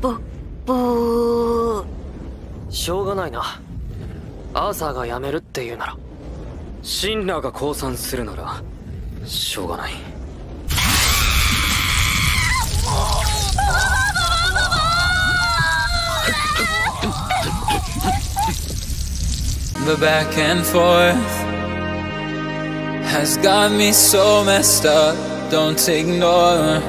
ぼ、ぼしょうがないな。アーサーが辞めるって言うなら。シンラーが降参するなら、しょうがない。The back and forth has got me so messed up, don't ignore